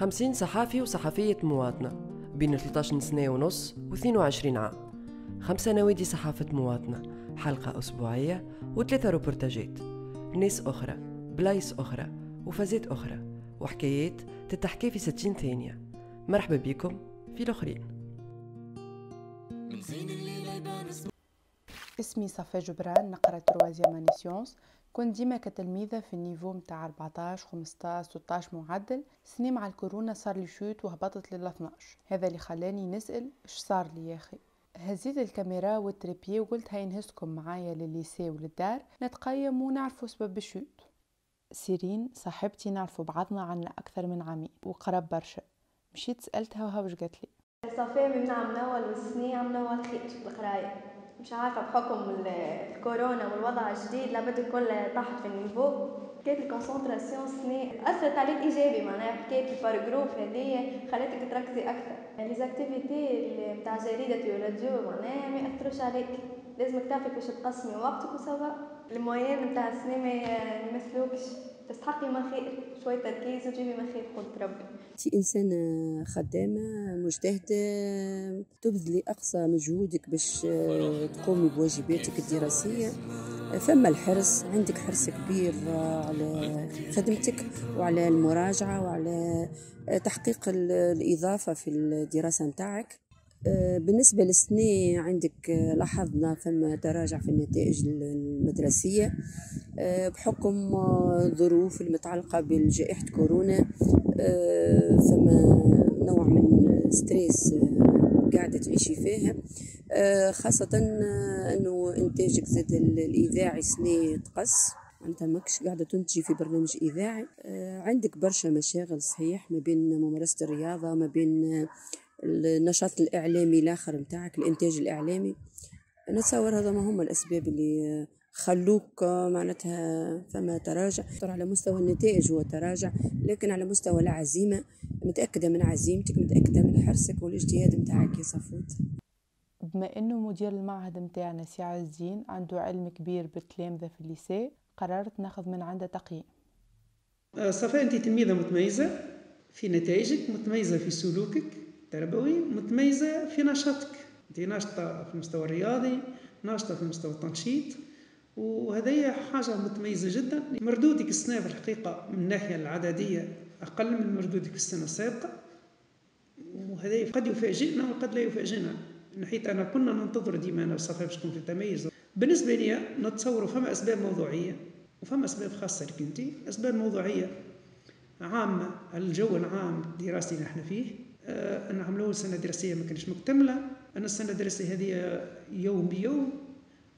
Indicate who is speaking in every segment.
Speaker 1: 50 صحافي وصحفية مواطنة بين 13 سنة ونص و 22 عام. خمسة نوادي صحافة مواطنة حلقة أسبوعية وثلاثة روبورتاجات. ناس أخرى بلايص أخرى وفازات أخرى وحكايات تتحكي في 60 ثانية. مرحبا بكم في الآخرين.
Speaker 2: اسمي صفا جبران نقرأ troisième année sciences. كنت ديما كتلميذة في ال niveau متاع 14 15 16 معدل. سنة مع الكورونا صار لي chute وهبطت لل 12 هذا اللي خلاني نسأل اش صار لي يا أخي؟ هزيت الكاميرا والتريبي وقلت هاي نهزكم معايا لليسي وللدار نتقيم ونعرفوا سبب الشوت. سيرين صاحبتي نعرفوا بعضنا عنا أكثر من عامين وقرب برشا. مشيت سألتها وها وش قالت لي؟
Speaker 3: صافي من عم نول والسنين عم نول خير بالقراية مش عارفة بحكم الكورونا والوضع الجديد لابد الكل طاحت في النيفو. حكاية الكونسنتراسيون سني أثرت عليك إيجابي معناها حكاية البار جروب هذيا خلتك تركزي أكثر. لي زاكتيفيتي نتاع جريدة وراديو معناها ما يأثروش عليك. لازمك تعرفي كيفاش تقسمي وقتك وسوا. المويان نتاع السنة ما يمثلوكش. تستحقي ما خير شوية تركيز وتجيبي ما خير قلت ربي.
Speaker 4: انت انسانة خدامة مجتهدة تبذلي أقصى مجهودك باش تقومي بواجباتك الدراسية. فما الحرص عندك حرص كبير على خدمتك وعلى المراجعة وعلى تحقيق الإضافة في الدراسة نتاعك. بالنسبة للسنة عندك لاحظنا ثم تراجع في النتائج المدرسية بحكم ظروف المتعلقة بجائحة كورونا ثم نوع من ستريس قاعدة تعيشي فيها. خاصة أنه إنتاجك زاد الإذاعي سنة تقص أنت ماكش قاعدة تنتجي في برنامج إذاعي. عندك برشا مشاغل صحيح ما بين ممارسة الرياضة ما بين النشاط الإعلامي الآخر متاعك الإنتاج الإعلامي. نتصور هذا ما هم الأسباب اللي خلوك معناتها فما تراجع. على مستوى النتائج هو تراجع لكن على مستوى العزيمة متأكدة من عزيمتك متأكدة من حرصك والاجتهاد متاعك يا صفوت.
Speaker 2: بما إنه مدير المعهد متاعنا سي عز الدين عنده علم كبير بالتلامذة في ال lycée قررت ناخذ من عنده تقييم.
Speaker 5: صفاء أنت تلميذة متميزة في نتائجك متميزة في سلوكك. تربوي متميزة في نشاطك. أنت ناشطة في المستوى الرياضي ناشطة في مستوى التنشيط وهذه حاجة متميزة جدا. مردودك السنة في الحقيقة من الناحية العددية أقل من مردودك السنة السابقة وهذا قد يفاجئنا وقد لا يفاجئنا. حيث أنا كنا ننتظر ديما أنا الصفحة باش تكون في التميز بالنسبة لي نتصور فما أسباب موضوعية وفما أسباب خاصة لك أنت أسباب موضوعية عامة. الجو العام الدراسي اللي إحنا فيه أه أن عملوا سنة دراسية ما كانش مكتملة أن السنة الدراسية هذه يوم بيوم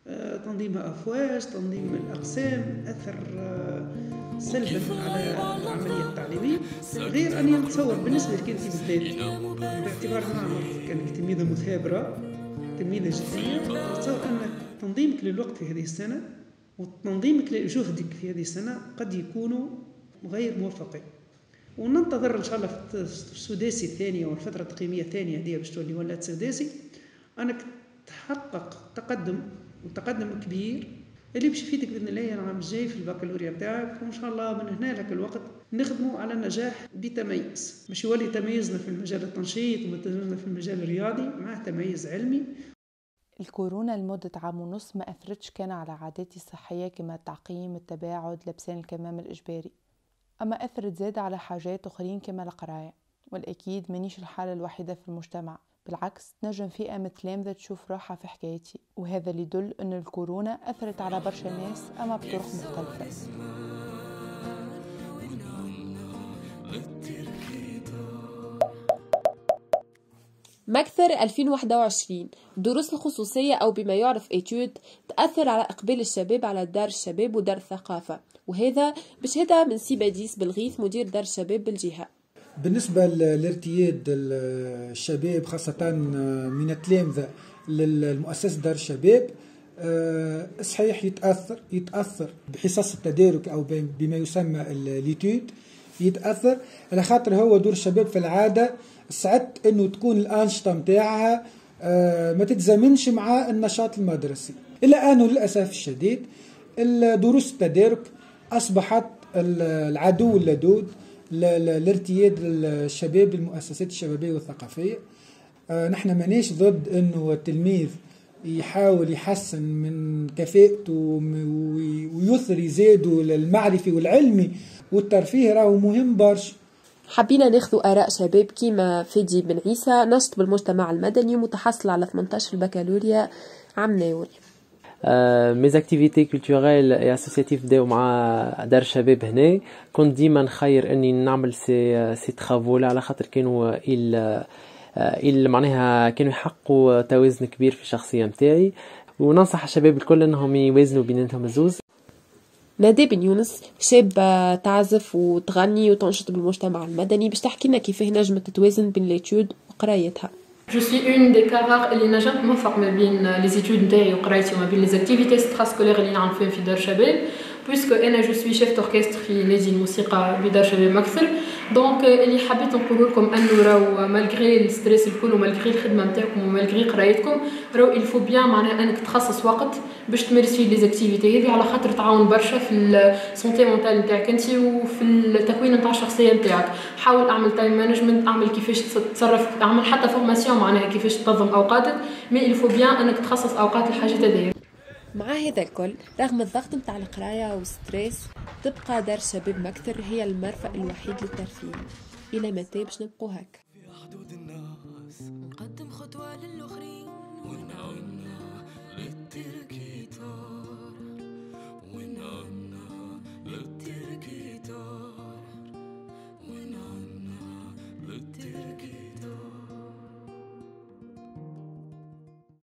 Speaker 5: أه تنظيم أفواج تنظيم الأقسام أثر أه سلبا على العملية التعليمية غير أني نتصور بالنسبة لك أنت بالذات باعتبار أنا كانك تلميذة مثابرة تلميذة جدية نتصور أن تنظيمك للوقت في هذه السنة وتنظيمك لجهدك في هذه السنة قد يكونوا غير موفقين وننتظر إن شاء الله في السداسي الثانية والفترة التقييمية الثانية هذه باش تولي ولات سداسي أنك تحقق تقدم وتقدم كبير. اللي باش يفيدك بإذن الله العام الجاي في البكالوريا بتاعك وإن شاء الله من هنا لك الوقت نخدموا على النجاح بتميز. باش يولي تميزنا في المجال التنشيط وتميزنا في المجال الرياضي مع تميز علمي.
Speaker 2: الكورونا لمدة عام ونص ما أثرتش كان على عاداتي الصحية كما التعقيم التباعد لبسان الكمام الإجباري. أما أثرت زاد على حاجات أخرين كما القراية والأكيد مانيش الحالة الوحيدة في المجتمع. بالعكس نجم فئة من التلامذة تشوف راحة في حكايتي وهذا اللي يدل أن الكورونا أثرت على برشا ناس أما بطرق مختلفة.
Speaker 6: مكثر 2021 دروس الخصوصية أو بما يعرف étude تأثر على إقبال الشباب على دار الشباب ودار الثقافة. وهذا بشهادة من سي باديس بالغيث مدير دار الشباب بالجهة.
Speaker 7: بالنسبة لارتياد الشباب خاصة من التلامذة للمؤسسة دار الشباب صحيح يتأثر يتأثر بحصص التدارك أو بما يسمى ال l'étude يتأثر. على خاطر هو دور الشباب في العادة سعدت إنه تكون الأنشطة نتاعها ما تتزامنش مع النشاط المدرسي. الا انه للأسف الشديد دروس التدارك أصبحت العدو اللدود لارتياد الشباب للمؤسسات الشبابية والثقافية. آه، نحن ماناش ضد إنه التلميذ يحاول يحسن من كفاءته ويثري زاده للمعرفي والعلمي والترفيه. راهو مهم برشا.
Speaker 6: حبينا ناخذ آراء شباب كيما فادي بن عيسى نشط بالمجتمع المدني متحصل على 18 بكالوريا عم ناول.
Speaker 8: مي زاكتيفيتي كولتوريل اي اسوسياتيف بداو مع دار الشباب هنا كنت ديما نخير اني نعمل سي سي ترافو على خاطر كانوا il اللي معناها كانوا يحققوا توازن كبير في الشخصيه متاعي وننصح الشباب الكل انهم يوازنوا بيناتهم الزوز
Speaker 6: نادي بن يونس شابة تعزف وتغني وتنشط بالمجتمع المدني باش تحكي لنا كيفاه نجمت تتوازن بين l'étude وقرايتها
Speaker 9: Je suis une des cas rares اللي نجمت نوفق ما بين les études نتاعي وقرايتي وما بين les activités extrascolaires اللي نعمل فيهم في دار شباب puisque أنا je suis chef d'orchestre في نادي الموسيقى بدار شباب مكثر donc اللي حبيت نقول لكم انه راهو malgré ال stress الكل و malgré الخدمه نتاعكم و malgré قرايتكم راهو il faut bien معناها انك تخصص وقت باش تمارس فيه les activités هذه على خاطر تعاون برشا في ال santé mentale نتاعك انت وفي التكوين نتاع الشخصيه نتاعك حاول اعمل time management اعمل كيفاش تتصرف اعمل حتى formation معناها كيفاش تنظم اوقاتك mais il faut bien انك تخصص اوقات الحاجات هذيا
Speaker 6: مع هذا الكل رغم الضغط متاع القراية وال stress تبقى دار شباب مكثر هي المرفأ الوحيد للترفيه. إلى متى باش نبقوا هكا؟